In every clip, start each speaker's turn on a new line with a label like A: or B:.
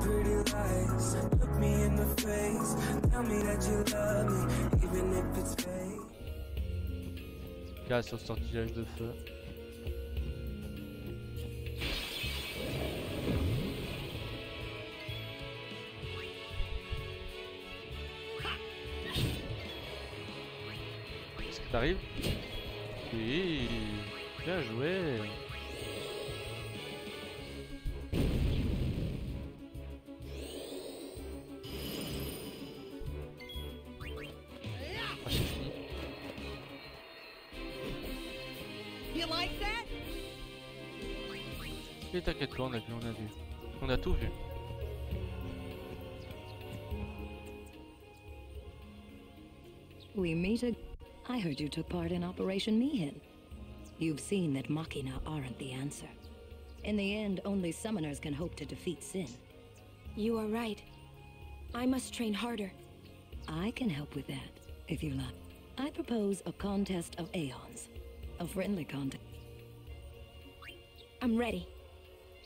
A: pretty lies. Look me in the face. Tell me that you love me, even if it's fake.
B: Là sur sortilège de feu. Est-ce que t'arrives? Oui, bien joué. Et t'inquiète pas, on a vu, on a vu. On a tout vu.
C: We meet a... I heard you took part in Operation Mihin. You've seen that Machina aren't the answer. In the end, only summoners can hope to defeat Sin.
D: You are right. I must train harder.
C: I can help with that, if you like. I propose a contest of Aeons. A friendly contest.
D: I'm ready.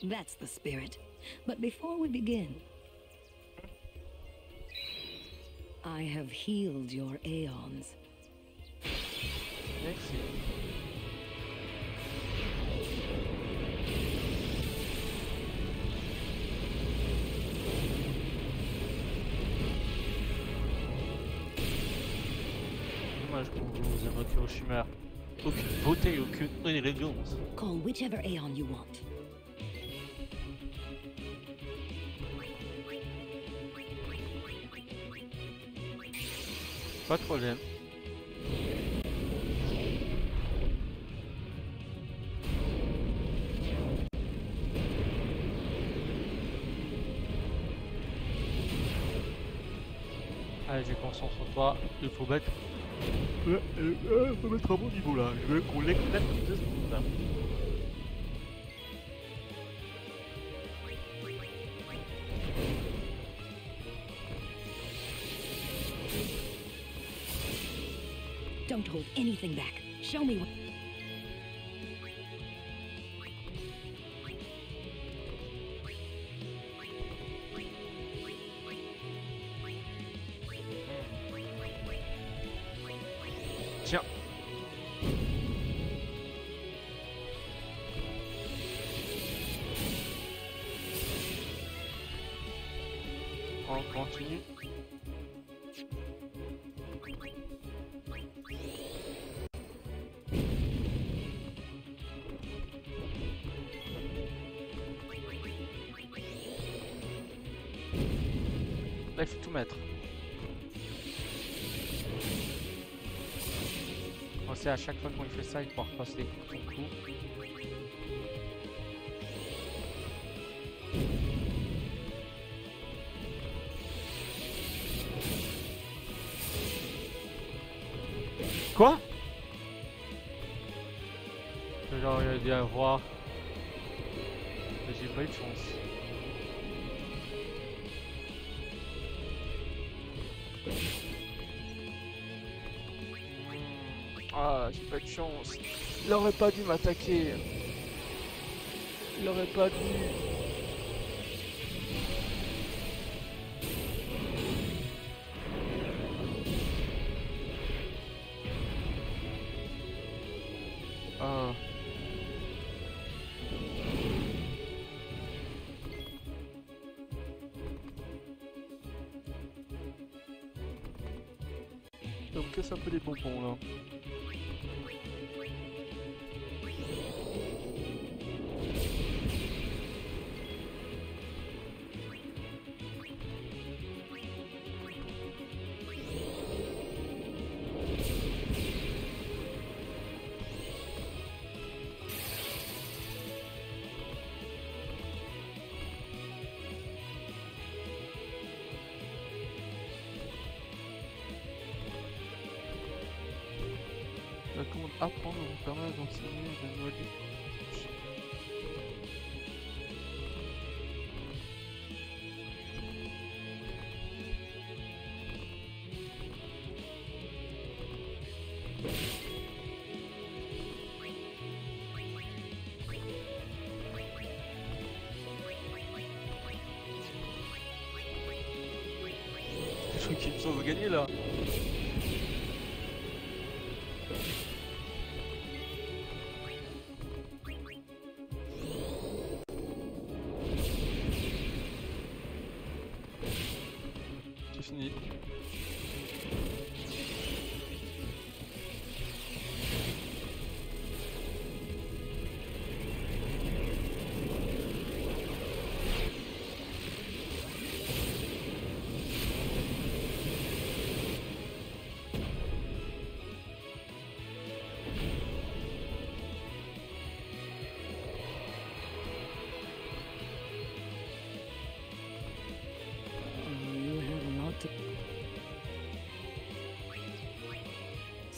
C: That's the spirit. But before we begin... I have healed your Aeons.
B: Merci. Dommage qu'on vous évoque au chimère. Aucune beauté, aucune élégance.
C: Call whichever Aeon you want.
B: Pas de problème. Allez, j'ai confiance en toi. Il faut mettre. Euh, euh, euh, faut mettre à bon niveau là. Je veux qu'on l'éclate toutes deux secondes
C: back. Show me what...
B: il faut tout mettre. Pensez à chaque fois qu'on fait ça, il faut repasser son coup. Quoi? Genre, il a dit à voir. Mais j'ai pas eu de chance. Ah, j'ai pas de chance. Il aurait pas dû m'attaquer. Il aurait pas dû. Ah. Casse un peu les bonbons là. apprendre vous permet d'enseigner de nouvelles gagner là.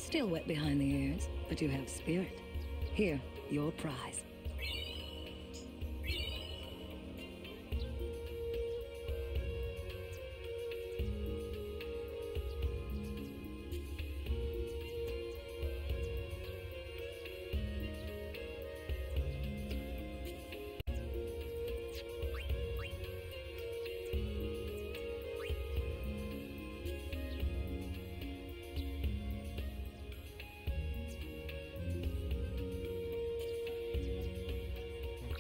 C: Still wet behind the ears, but you have spirit. Here, your prize.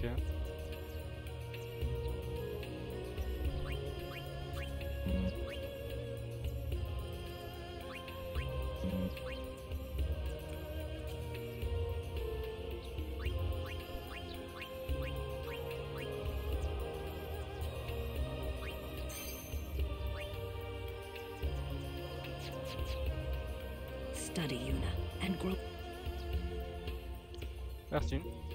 B: yeah.
C: Study, Una, and grow.
B: Merci.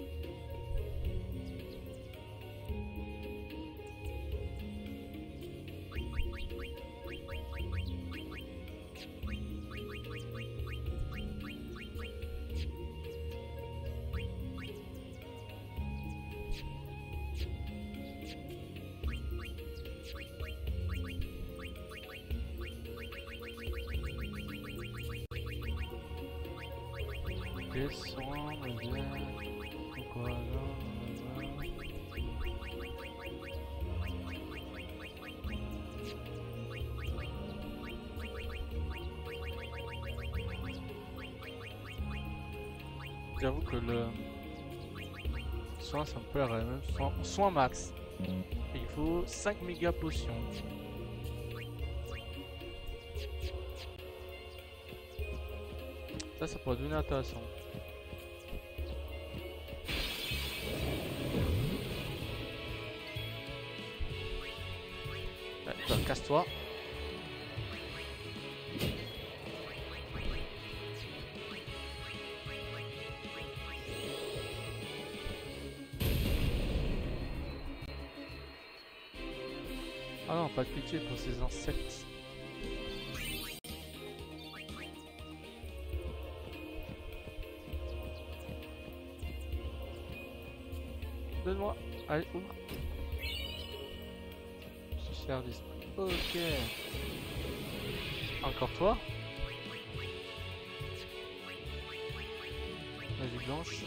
B: Descends, reviens. Pourquoi. J'avoue que le soin ça me plairait même soin, soin max. Il faut 5 méga potions. Ça, ça pourrait devenir intéressant. Casse-toi. Ah non, pas de pitié pour ces insectes. Donne-moi. Allez, ouvre. Suceur d'esprit. Ok. Encore toi. Vas-y, blanche.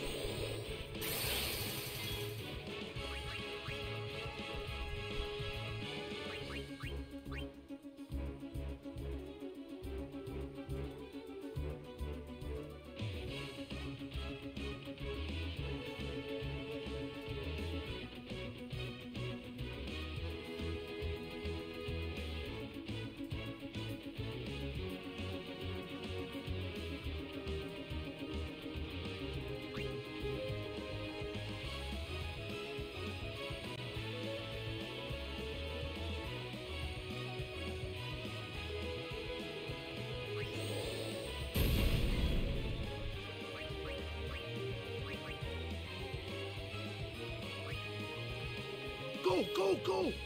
E: Go, go, go!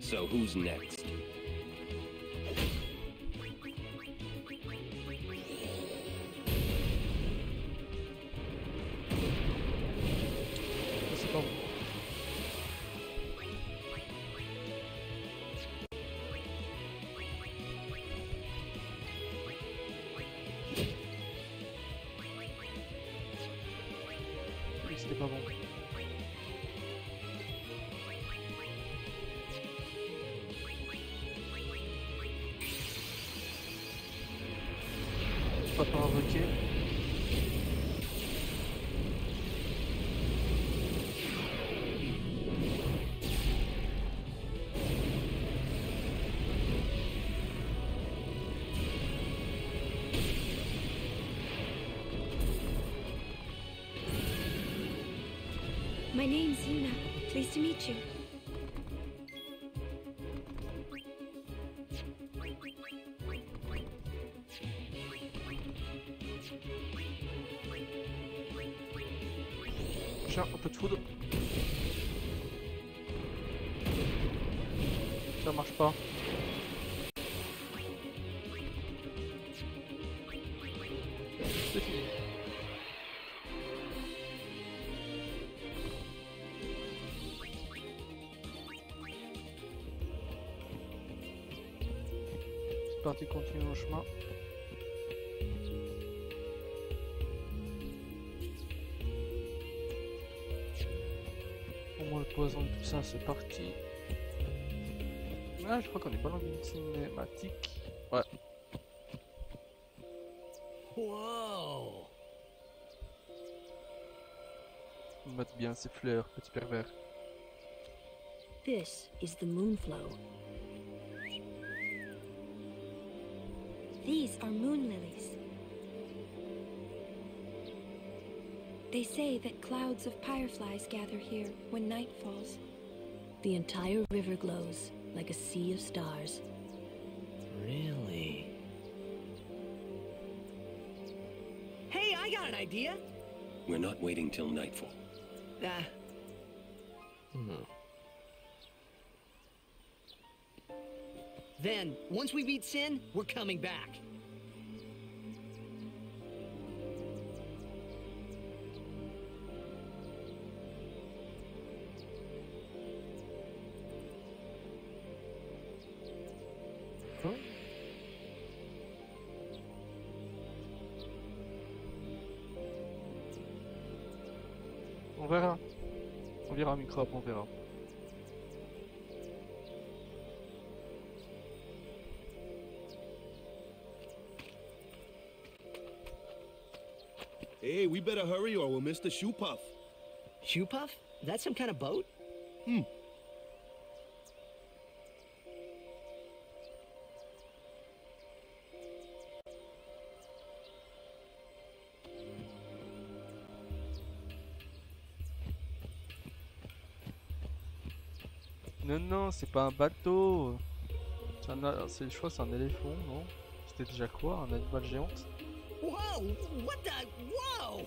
F: So who's next?
D: passar umas notícias.
B: Tiens, un peu de foudre. Ça marche pas. C'est fini. C'est parti, continue nos chemin. Poison tout ça, c'est parti. Ah, je crois qu'on est pas loin d'une cinématique. Ouais.
G: Whoa!
B: Mate bien ses fleurs, petit pervers.
D: This is the Moonflow. These are moon lilies. They say that clouds of fireflies gather here when night falls. The entire river glows like a sea of stars.
G: Really? Hey, I got an idea!
F: We're not waiting till nightfall.
G: Ah. Hmm. Then, once we beat Sin, we're coming back.
B: On verra un micro après, on verra.
E: Hey, we better hurry or we'll miss the shoe puff.
G: Shoe Puff? That's some kind of boat? Hmm.
B: Non, non, c'est pas un bateau. Un je crois que c'est un éléphant, non? C'était déjà quoi Un animal géant?
G: Whoa! What the? Whoa!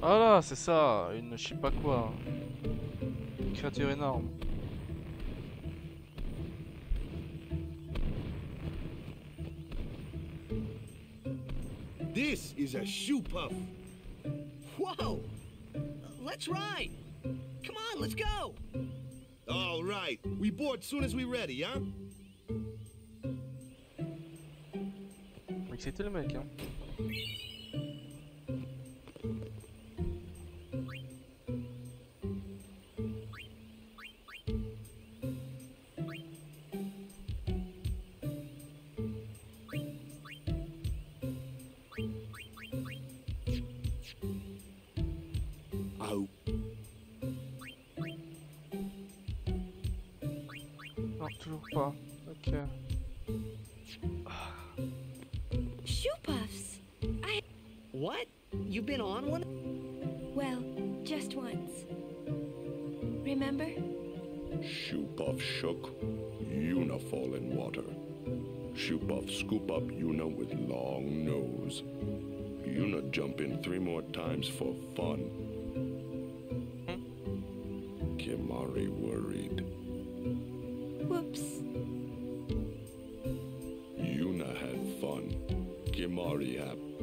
B: Ah là, c'est ça Une je sais pas quoi. Une créature énorme.
E: This is a shoe puff.
G: Whoa! Let's ride! Come on, let's go!
E: All right, we board soon as we ready, huh?
B: Excité le mec, hein. Non, pas. Ok.
D: Shoe puffs! I.
G: What? You've been on one?
D: Well, just once. Remember?
H: Shoe Puff shook, Una fall in water. Shoe Puff scoop up Una with long nose. Una jump in three more times for fun. Hmm? Kimari worried.
D: Whoops.
H: Yuna had fun. Kimari happy.